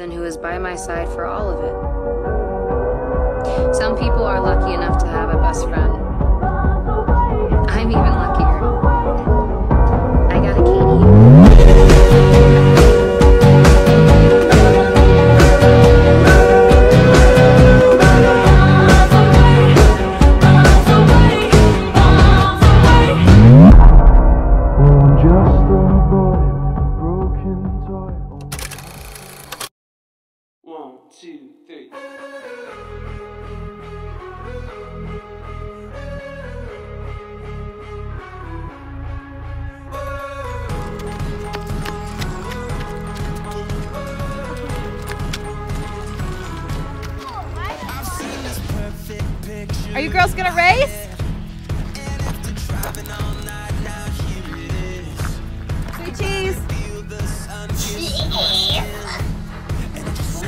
and who is by my side for all of it. Some people are lucky enough to have a best friend. I'm even luckier. Two, three. Are you girls gonna race?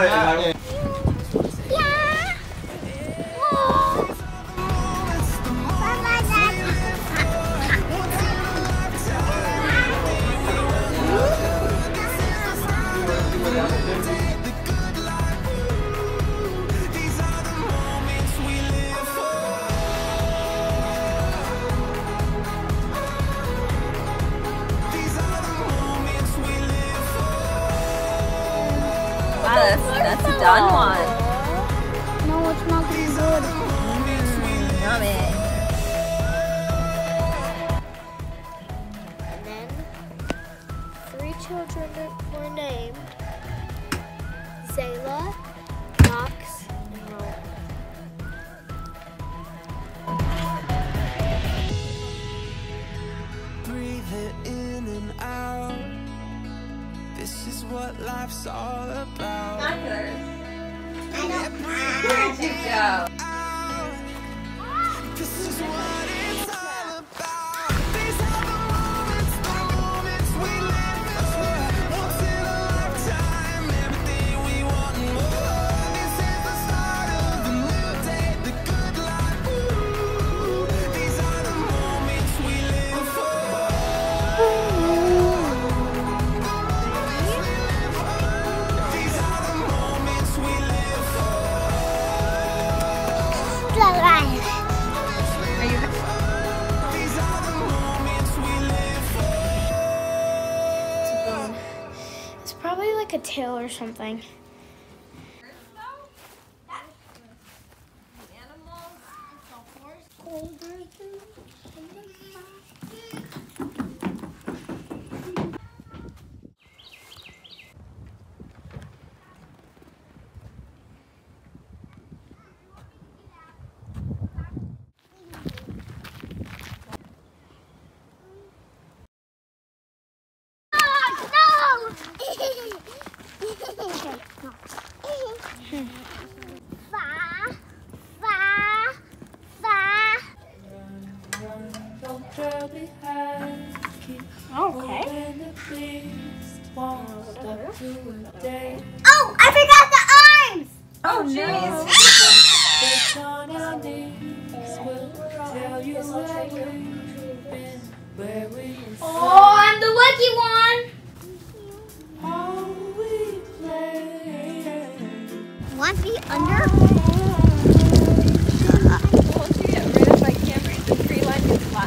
I it, children that were named Zayla, Knox, and Rowan. Breathe it in and out. This is what life's all about. Where'd you go? This is what probably like a tail or something.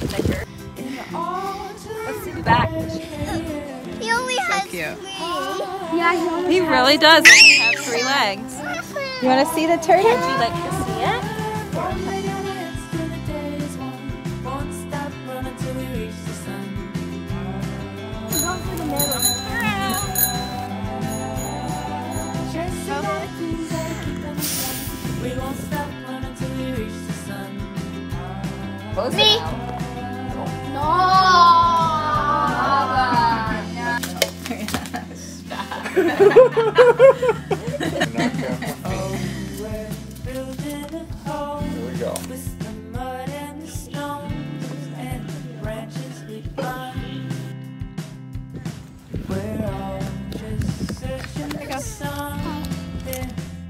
Thicker. Let's see the back. He only has cute. three. Yeah, he only He really does only have three legs. You want to see the turtle? Close Me. it out. Here we go.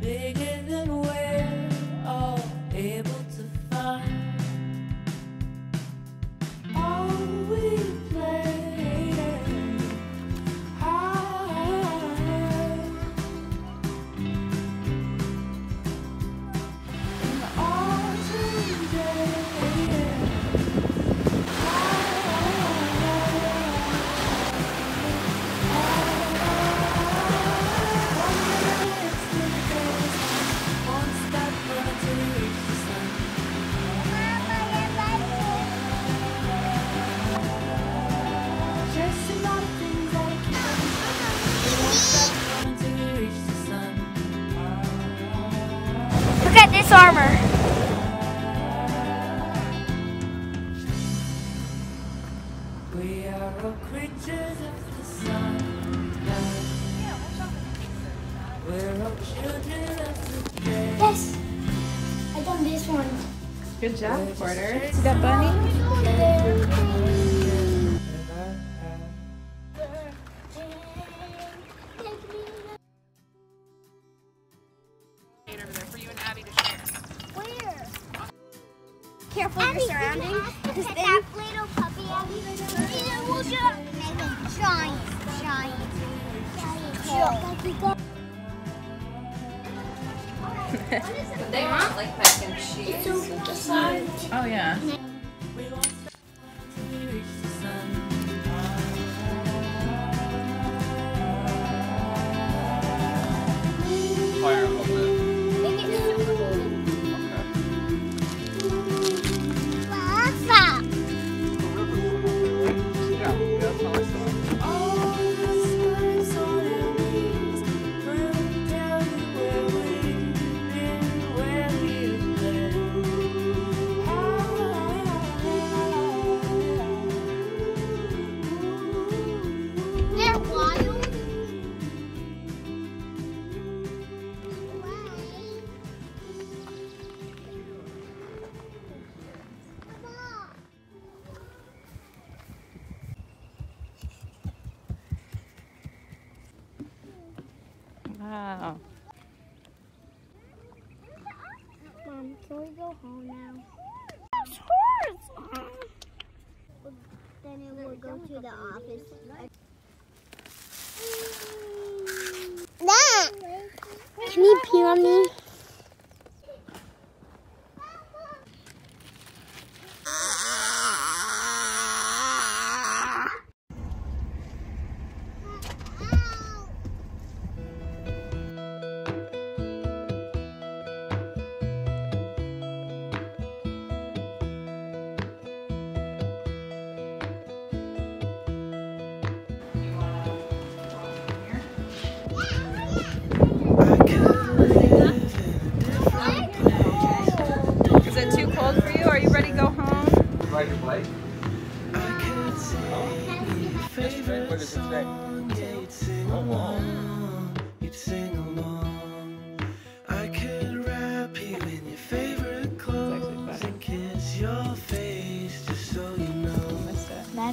Look at Yes. I done this one. Good job, Porter. You got bunny? They want like mac and cheese. Oh yeah. Wow. Mom, can we go home now? Then it will go to the office. Can you pee on me?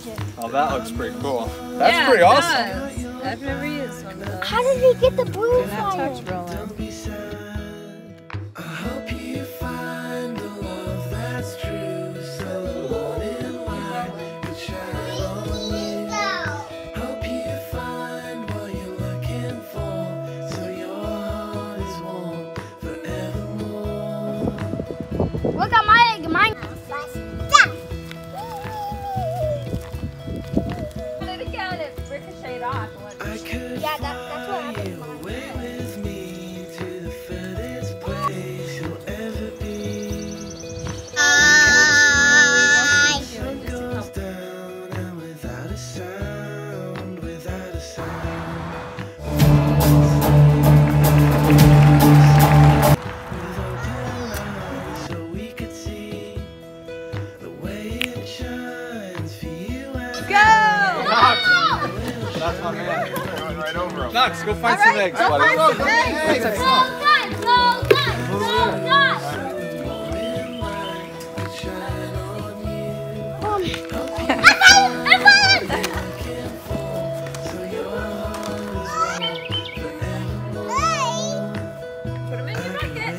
Magic. Oh, that looks pretty cool. That's yeah, pretty awesome. does. I've never used one of those. How did he get the blue Do not fire? touch Roland. Don't be sad. I Knox, go find some eggs, buddy. Go, guys! Go, guys! Go, guys! Put them in your bucket.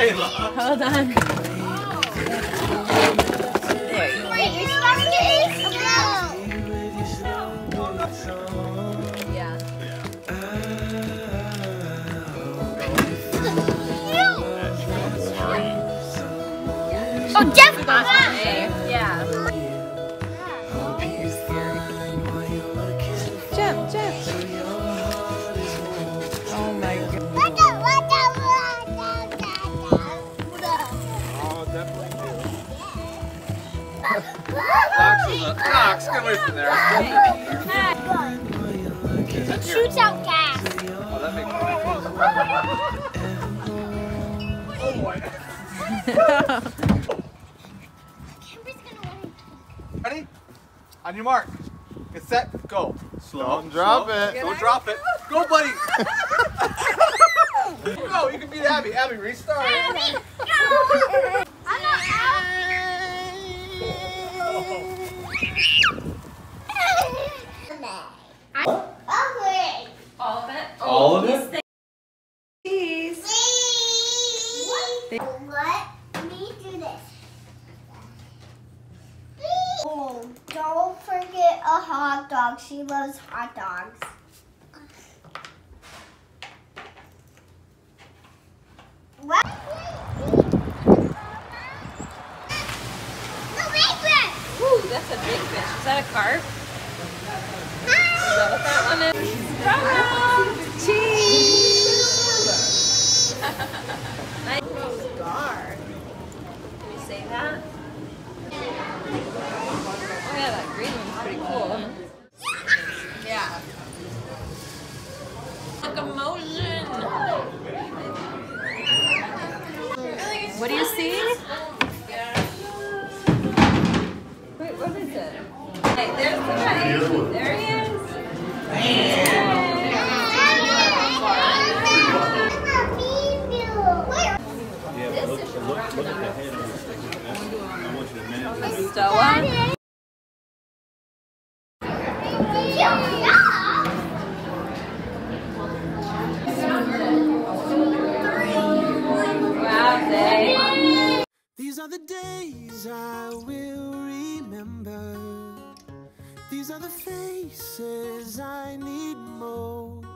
Ayla. Hold on. Oh, Jeff Yeah. Jump, jump. Oh my god. Oh, definitely do. Knox, is a- Knox, get away from there. It shoots out gas. Oh, that makes sense. Ready? On your mark. Get set, go. Slow. Don't drop it. Don't drop it. Go, buddy. go, you can beat Abby. Abby, restart. Okay. All of it? All of it? Cheese. Let me do this. Oh, don't forget a hot dog. She loves hot dogs. What? Ooh, that's a big fish. Is that a carp? Is that what that one is? What do you see? Wait, what is it? Hey, there's the guy. There he is. Stoa. The days I will remember. These are the faces I need most.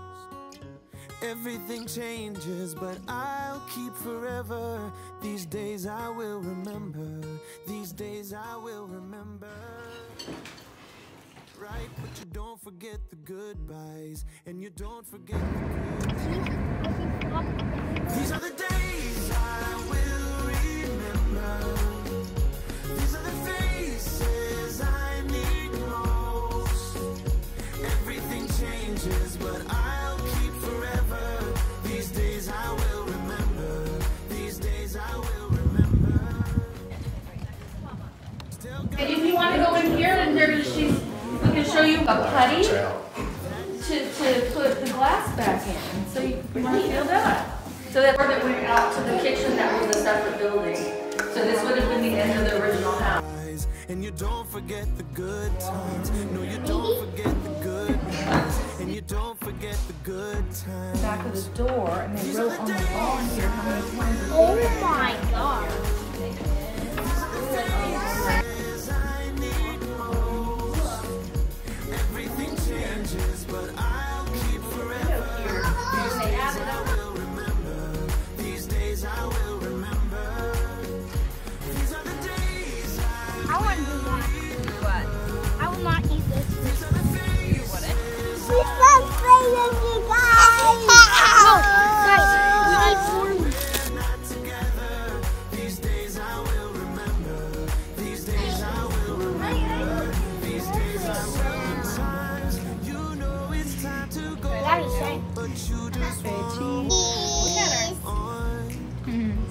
Everything changes, but I'll keep forever. These days I will remember. These days I will remember. Right, but you don't forget the goodbyes, and you don't forget the good. These are the So that part that went out to the kitchen, that was a separate building. So this would have been the end of the original house. and you don't forget the good times. No, you don't forget the good times, and you don't forget the good times. Back of the door and they wrote on the wall here how many times. Oh my god.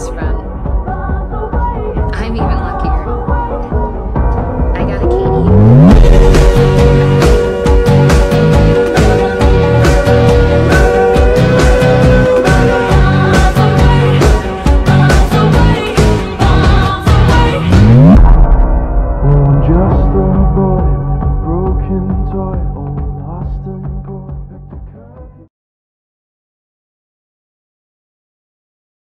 best friend.